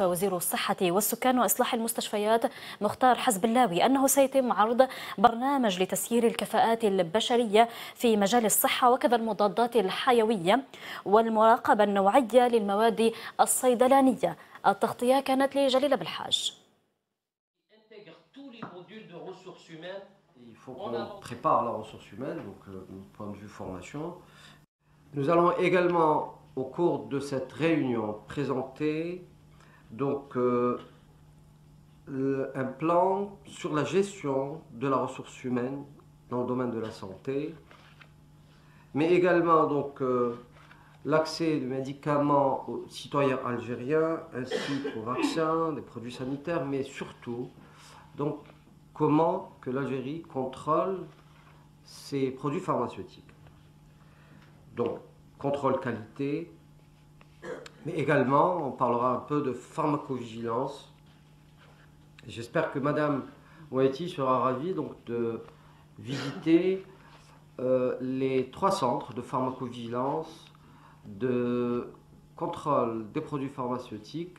وزير الصحة والسكان وإصلاح المستشفيات مختار حزب اللاوي أنه سيتم عرض برنامج لتسيير الكفاءات البشرية في مجال الصحة وكذا المضادات الحيوية والمراقبة النوعية للمواد الصيدلانية التغطية كانت لجليلة بالحاج euh. Nous allons également, au cours de cette réunion, présenter donc euh, un plan sur la gestion de la ressource humaine dans le domaine de la santé, mais également donc euh, l'accès des médicaments aux citoyens algériens ainsi qu'aux vaccins, des produits sanitaires, mais surtout donc comment que l'Algérie contrôle ses produits pharmaceutiques. Donc contrôle qualité, mais également, on parlera un peu de pharmacovigilance. J'espère que Madame Moetti sera ravie donc, de visiter euh, les trois centres de pharmacovigilance, de contrôle des produits pharmaceutiques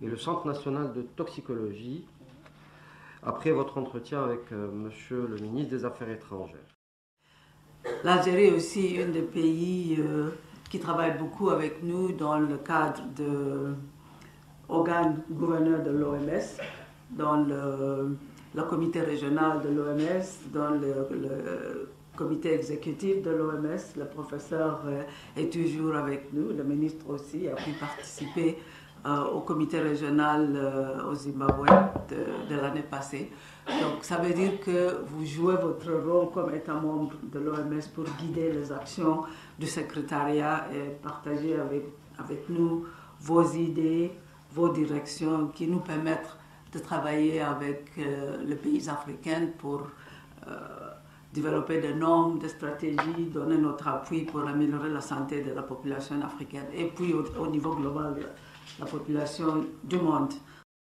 et le Centre national de toxicologie, après votre entretien avec euh, Monsieur le ministre des Affaires étrangères. L'Algérie est aussi un des pays euh, qui travaille beaucoup avec nous dans le cadre de organe gouverneur de l'OMS, dans le, comité régional de l'OMS, dans le, comité exécutif de l'OMS. Le professeur euh, est toujours avec nous, le ministre aussi a pu participer au comité régional euh, au Zimbabwe de, l'année passée. Donc ça veut dire que vous jouez votre rôle comme État membre de l'OMS pour guider les actions du secrétariat et partager avec, avec nous vos idées, vos directions qui nous permettent de travailler avec euh, les pays africains pour développer des normes, des stratégies, donner notre appui pour améliorer la santé de la population africaine et puis au niveau global la population du monde.